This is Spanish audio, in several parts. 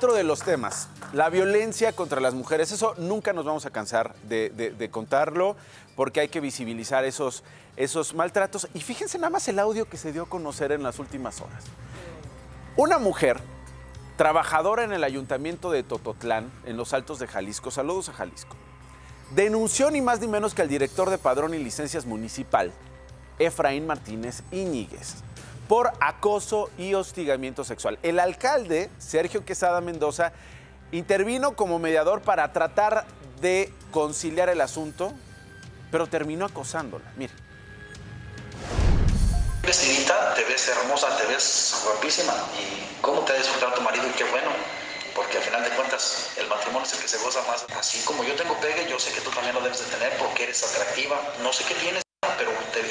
otro de los temas, la violencia contra las mujeres. Eso nunca nos vamos a cansar de, contarlo porque hay que visibilizar esos, esos maltratos. Y fíjense nada más el audio que se dio a conocer en las últimas horas. Una mujer, trabajadora en el ayuntamiento de Tototlán, en los Altos de Jalisco, saludos a Jalisco, denunció ni más ni menos que al director de Padrón y Licencias Municipal, Efraín Martínez Iñiguez, por acoso y hostigamiento sexual. El alcalde, Sergio Quesada Mendoza, intervino como mediador para tratar de conciliar el asunto, pero terminó acosándola. Mire. Vecinita, te ves hermosa, te ves guapísima. ¿Y cómo te ha disfrutado tu marido? Y qué bueno. Porque al final de cuentas, el matrimonio es el que se goza más. Así como yo tengo pegue, yo sé que tú también lo debes de tener porque eres atractiva. No sé qué tienes,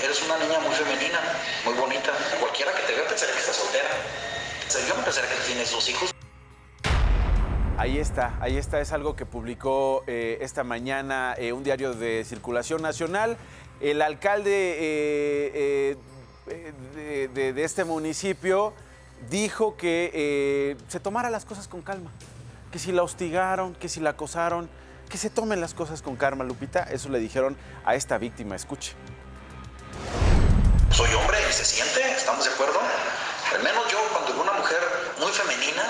eres una niña muy femenina, muy bonita. Cualquiera que te vea pensaría que estás soltera. Yo no pensaría que tienes dos hijos. Ahí está, ahí está, es algo que publicó eh, esta mañana eh, un diario de circulación nacional. El alcalde eh, de, de- este municipio dijo que se tomara las cosas con calma, que si la hostigaron, que si la acosaron, que se tomen las cosas con calma, Lupita. Eso le dijeron a esta víctima, escuche. Soy hombre y se siente, ¿estamos de acuerdo? Al menos yo cuando veo una mujer muy femenina,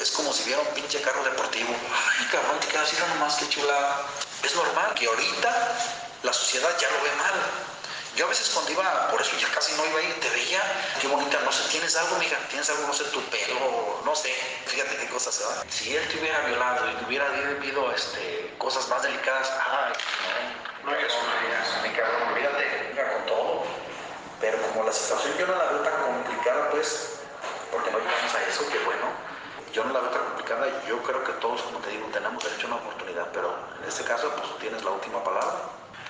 es como si viera un pinche carro deportivo. Ay, cabrón, te quedas así nomás, qué chula. Es normal que ahorita la sociedad ya lo ve mal. Yo a veces cuando iba, por eso ya casi no iba a ir, te veía, qué bonita, no sé, ¿tienes algo, mija? ¿Tienes algo, no sé, tu pelo? No sé, fíjate qué cosas se dan. Si él te hubiera violado y te hubiera vivido este, cosas más delicadas, ay, no, no, eso no, mi cabrón, olvídate, venga con todo. Pero como la situación yo no la veo tan complicada, pues, porque no llegamos a eso, que bueno, yo no la veo tan complicada yo creo que todos, como te digo, tenemos derecho a una oportunidad, pero en este caso, pues tienes la última palabra.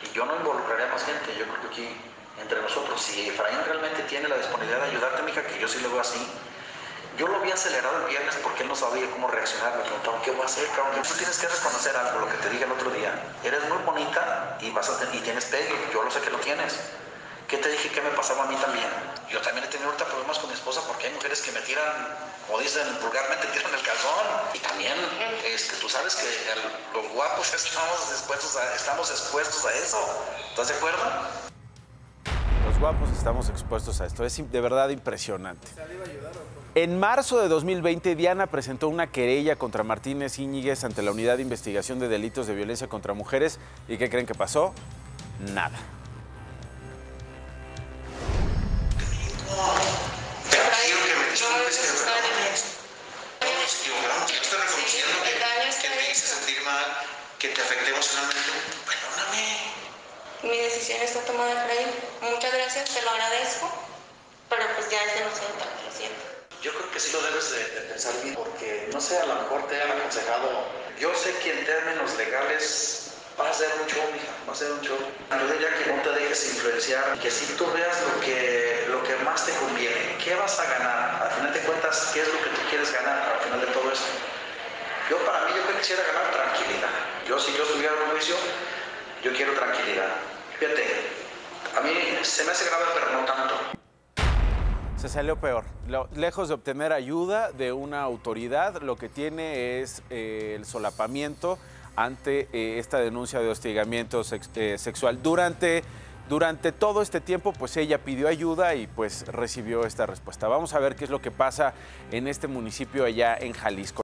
Y yo no involucraría a más gente, yo creo que aquí, entre nosotros, si Efraín realmente tiene la disponibilidad de ayudarte, mija, que yo sí lo veo así, yo lo vi acelerado el viernes porque él no sabía cómo reaccionar. Me preguntaba, ¿qué voy a hacer, cabrón? Tú tienes que reconocer algo, lo que te dije el otro día. Eres muy bonita y, vas a y tienes pegue. Yo lo sé que lo tienes. ¿Qué te dije que me pasaba a mí también? Yo también he tenido ahorita problemas con mi esposa porque hay mujeres que me tiran, o dicen vulgarmente, tiran el calzón. Y también, este, tú sabes que los guapos estamos expuestos, a, estamos expuestos a eso. ¿Estás de acuerdo? Los guapos estamos expuestos a esto. Es de verdad impresionante. En marzo de 2020, Diana presentó una querella contra Martínez Íñiguez ante la Unidad de Investigación de Delitos de Violencia contra Mujeres. ¿Y qué creen que pasó? Nada. Mal, que te afecté emocionalmente. Perdóname. Mi decisión está tomada, Efraín. Muchas gracias, te lo agradezco. Pero pues ya es demasiado tarde, lo siento. Yo creo que sí lo debes de, de pensar bien, porque no sé, a lo mejor te han aconsejado. Yo sé que en términos legales va a ser un show, mija, va a ser un show. Yo diría que no te dejes influenciar que si tú veas lo que, lo que más te conviene, qué vas a ganar. Al final de cuentas, qué es lo que tú quieres ganar al final de todo esto. Yo para mí, quisiera ganar tranquilidad. Yo si yo estuviera en un juicio, yo quiero tranquilidad. Fíjate, a mí se me hace grave, pero no tanto. Se salió peor. Lejos de obtener ayuda de una autoridad, lo que tiene es eh, el solapamiento ante eh, esta denuncia de hostigamiento eh, sexual. Durante, durante todo este tiempo, pues ella pidió ayuda y pues recibió esta respuesta. Vamos a ver qué es lo que pasa en este municipio allá en Jalisco.